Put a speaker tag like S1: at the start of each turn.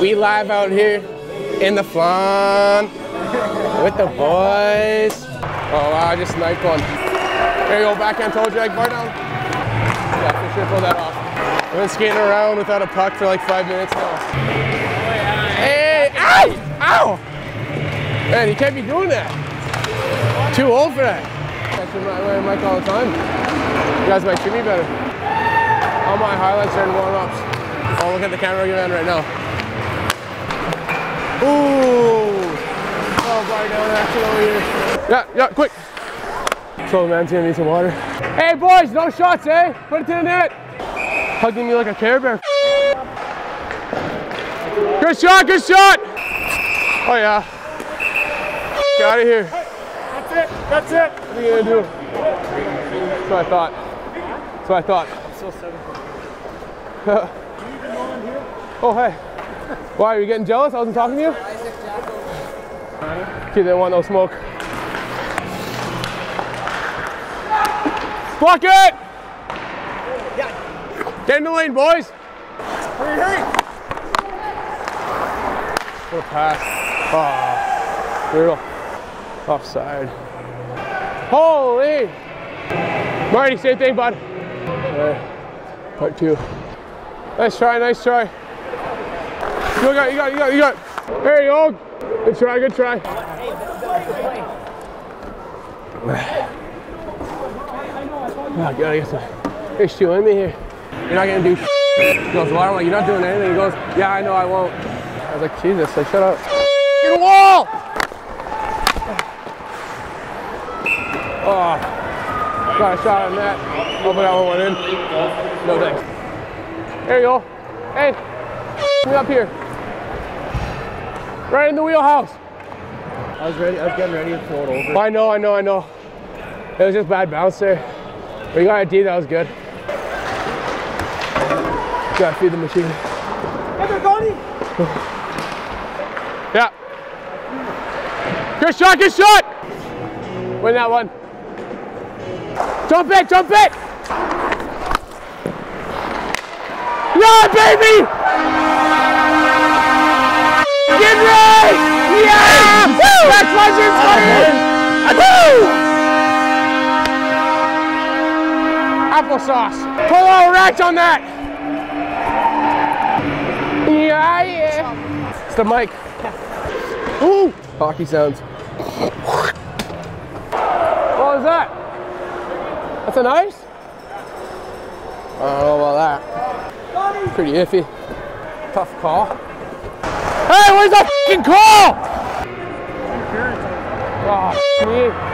S1: We live out here in the Flon with the boys. Oh wow, I just sniped one. There you go, backhand toe drag, bar down. Yeah, for sure pull that off. I've been skating around without a puck for like five minutes now. Hey, ow, ow! Man, you can't be doing that. Too old for that. That's my mic all the time. You guys might treat me better. All my highlights are in warm-ups. Oh, look at the camera man right now. Ooh. Oh, bar down action over here. Yeah, yeah, quick. So man's gonna need some water. Hey boys, no shots, eh? Put it to the net. Hugging me like a Care Bear. Good shot, good shot. Oh yeah. Get out of here.
S2: That's it. That's it.
S1: What are you gonna do? That's what I thought. That's what I thought.
S2: I'm still seven.
S1: Oh, hey. Why, are you getting jealous? I wasn't talking to you? Kid didn't want no smoke. Block it! Get in the lane, boys!
S2: Hurry, hurry.
S1: What a pass. Oh, brutal. Offside. Holy! Marty, same thing, bud. Part two. Nice try, nice try. You got, you got, you got, you got. it. There you go. Good try, good try. Oh, God, I gotta get some. There's in me here. You're not gonna do. He goes, well, I'm like, you're not doing anything. He goes, yeah, I know, I won't. I was like, Jesus, like, shut up. Get a wall! Oh, got a shot on that. Hopefully that one went in. No thanks. There you go. Hey, me up here. Right in the wheelhouse.
S2: I was ready. I was getting ready to throw it over.
S1: I know, I know, I know. It was just bad bounce there. But you got a D, that was good. Gotta feed the machine.
S2: Everybody.
S1: Yeah. Good shot, good shot! Win that one. Jump it, jump it! Yeah, baby! That's Legends, Woo! Applesauce. Pull all rats on that! Yeah, yeah. It's the mic. Ooh! Hockey sounds. What was that? That's a nice? I don't know about that. Pretty iffy. Tough call. Hey, where's that call? Oh, me.